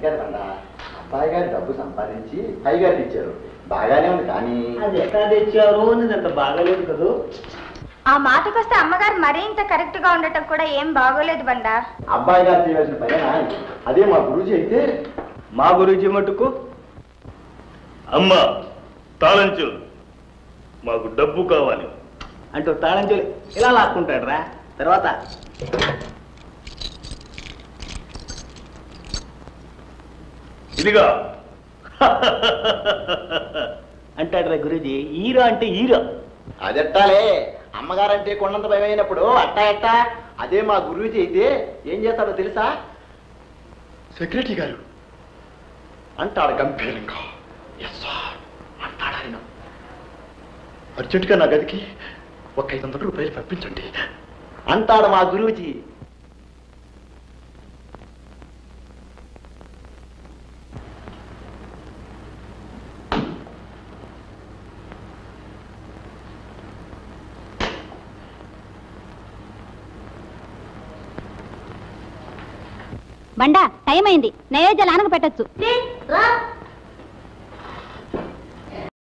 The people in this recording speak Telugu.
అబ్బాయి గారు డబ్బు సంపాదించి పైగా ఇచ్చారు. బాగానే ఉంది కానీ అది ఎక్కడ తెచ్చారు అంత బాగాలేదు కదూ? ఆ మాటకొస్తే అమ్మగారు మరీ ఇంత కరెక్ట్గా ఉండటం కూడా ఏం బాగోలేదు బండా. అబ్బాయి గారు చేయవలసిన పైన అదే మా గురుజీ అయితే మా గురించి మటుకు? అమ్మా తాళంచు మాకు డబ్బు కావాలి. అంటూ తాళం చెవి ఇలా లాక్కుంటాడు రా తర్వాత ఇదిగా. అంటాడు రా గురుజీ ఈరా అంటే ఈరా. అదెట్టాలే అమ్మగారంటే కొండంత భయమైనప్పుడు అట్టా ఎట్టా? అదే మా గురుజీ అయితే ఏం చేస్తాడో తెలుసా? సెక్రటరీ గారు. అంటాడు గంభీరంగా. ఎస్ సార్ అంటాడు ఆయన. అర్జెంటుగా నా గదికి ఒక ఐదు వందల రూపాయలు పంపించండి. అంటాడు మా గురూజీ. బండా టైం అయింది. నైవేద్యాలు ఆనక పెట్టచ్చు.